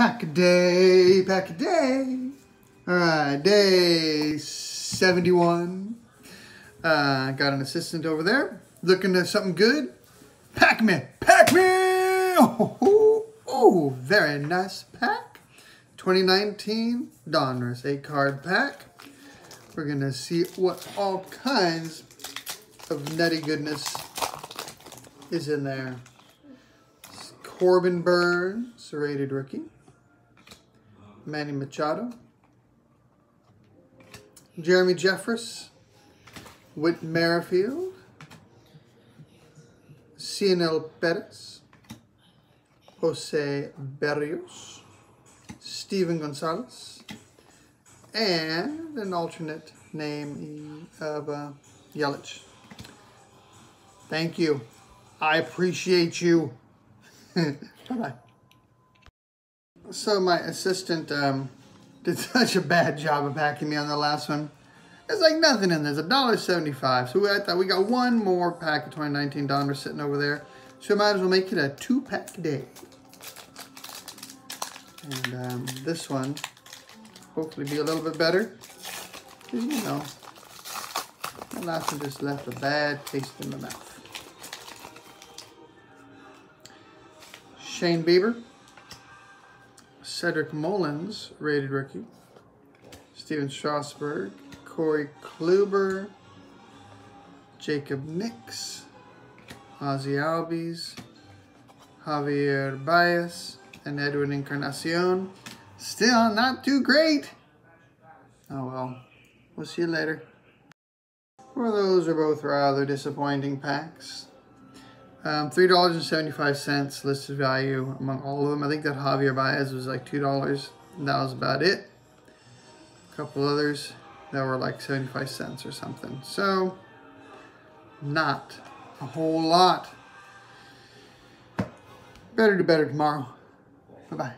Pack a day, pack a day. All right, day 71. Uh, got an assistant over there looking at something good. Pack me, pack me. Oh, very nice pack. 2019 Donruss, a card pack. We're gonna see what all kinds of nutty goodness is in there. Corbin Burnes, rated rookie. Manny Machado. Jeremy Jeffress. Whit Merrifield. Cionel Perez. Jose Berrios. Steven Gonzalez. And an alternate name of uh, Yelich. Thank you. I appreciate you. Bye-bye. So my assistant um, did such a bad job of packing me on the last one. There's like nothing in there. There's $1.75. So I thought we got one more pack of 2019 Donruss sitting over there. So I might as well make it a two-pack day. And um, this one, hopefully be a little bit better. You know, the last one just left a bad taste in the mouth. Shane Bieber. Cedric Mullins, rated rookie. Stephen Strasburg. Corey Kluber. Jacob Nix. Ozzie Albies. Javier Baez. And Edwin Encarnacion. Still not too great. Oh well. We'll see you later. Well, those are both rather disappointing packs. Um, $3.75 listed value among all of them. I think that Javier Baez was like $2. That was about it. A couple others that were like 75 cents or something. So, not a whole lot. Better do better tomorrow. Bye-bye.